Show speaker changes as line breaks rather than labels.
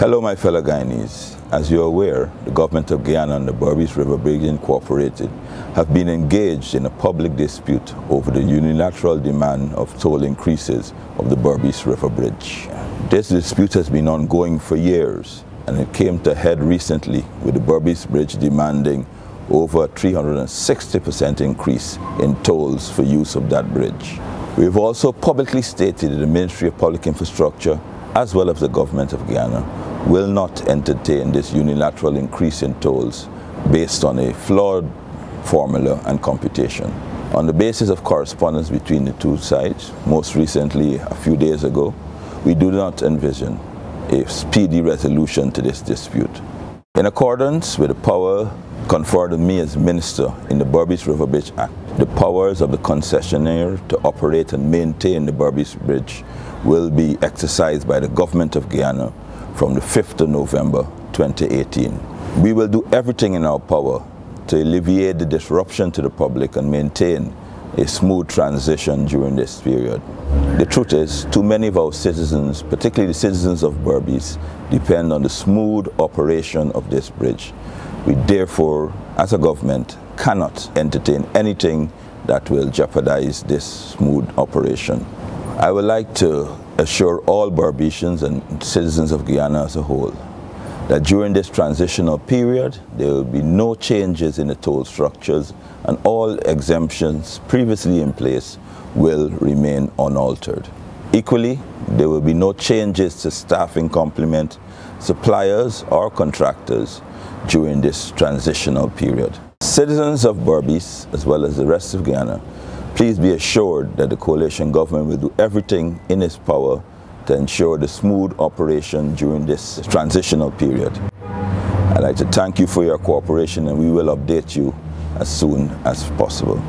Hello my fellow Guyanese. As you're aware, the government of Guyana and the Berbice River Bridge Incorporated have been engaged in a public dispute over the unilateral demand of toll increases of the Berbice River Bridge. This dispute has been ongoing for years and it came to head recently with the Berbice Bridge demanding over a 360% increase in tolls for use of that bridge. We have also publicly stated that the Ministry of Public Infrastructure as well as the government of Guyana will not entertain this unilateral increase in tolls based on a flawed formula and computation. On the basis of correspondence between the two sides, most recently a few days ago, we do not envision a speedy resolution to this dispute. In accordance with the power conferred on me as Minister in the Berbice River Bridge Act, the powers of the concessionaire to operate and maintain the Berbice Bridge will be exercised by the Government of Guyana from the 5th of November 2018. We will do everything in our power to alleviate the disruption to the public and maintain a smooth transition during this period. The truth is, too many of our citizens, particularly the citizens of Berbice, depend on the smooth operation of this bridge. We therefore, as a government, cannot entertain anything that will jeopardize this smooth operation. I would like to assure all Berbicians and citizens of Guyana as a whole that during this transitional period there will be no changes in the toll structures and all exemptions previously in place will remain unaltered. Equally, there will be no changes to staffing complement, suppliers or contractors during this transitional period. Citizens of Berbice, as well as the rest of Guyana, Please be assured that the coalition government will do everything in its power to ensure the smooth operation during this transitional period. I'd like to thank you for your cooperation and we will update you as soon as possible.